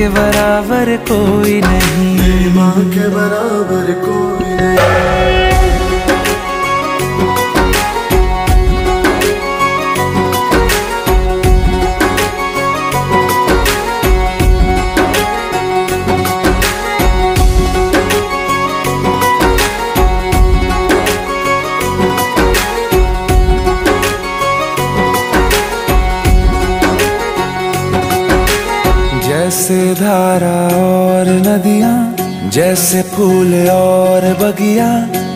के बराबर कोई नहीं। माँ के बराबर कोई जैसे धारा और नदियाँ जैसे फूल और बगिया।